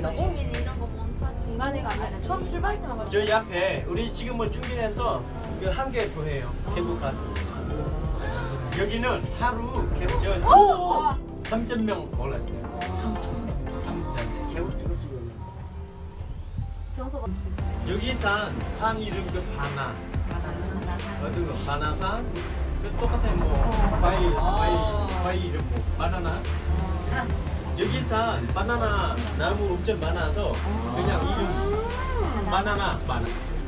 몬타지. 중간에 가면 처음 출발할 때만 가지고 저희 앞에 우리 지금은 중계해서 그한개더 해요. 개국한. 여기는 하루 개국 저 3천 명 올랐어요. 3천. 3천. 개국 들어주고. 여기 산, 산 이름 그 바나. 어떤 거? 바나산? 그 똑같아요. 뭐 바위, 바위, 바위 이름 뭐 바나나. 여기 산 바나나 나무 엄청 많아서 그냥 이름 바나나 바나. 제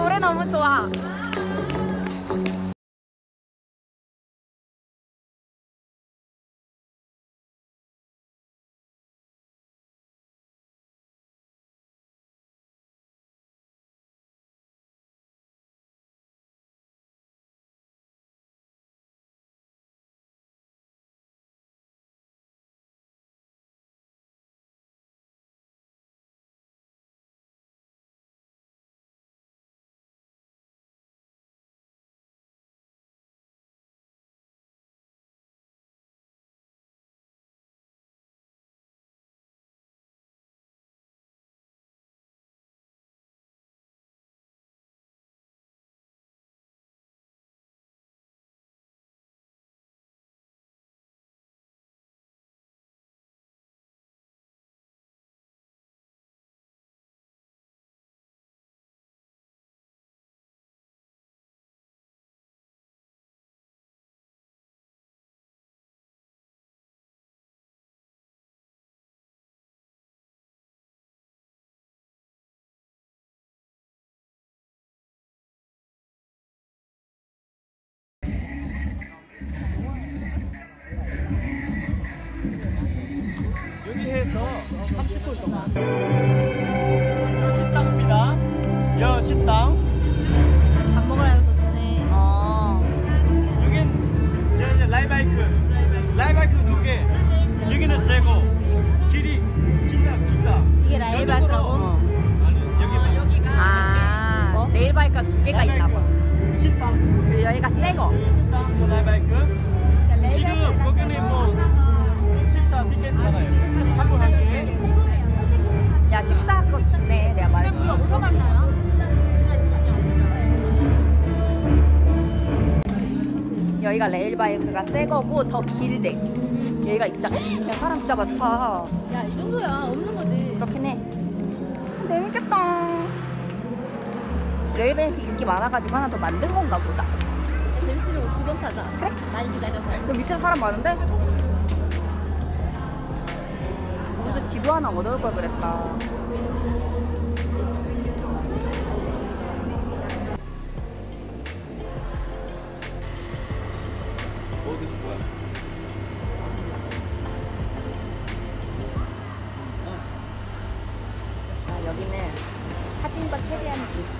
노래 너무 좋아. 30분 동안. 여 식당입니다. 여 식당. 밥 먹으라면서 주네. 어. 여긴 제 이제 라이바이크. 라이바이크 두 개. 여기는 세고 길이 길다 길다. 이게 라이바이크라고? 어. 아니 여기는 여기가 아, 레일 바이크가 두 개가 있나 봐. 식당. 여기가 새 거. 식당 또 라이바이크. 지금 거기는 뭐 여기가 레일 바이크가 새 거고 더 길대. 여기가 입자. 야, 사람 진짜 많다. 야, 이 정도야. 없는 거지. 그렇긴 해. 재밌겠다. 레일 바이크 인기 많아가지고 하나 더 만든 건가 보다. 재밌으면 두번 타자. 그래? 많이 기다려서. 너 밑에 사람 많은데? 우리도 지도 하나 얻어올 걸 그랬다. 어디 거야? 아, 여기는 사진과 최대한 비슷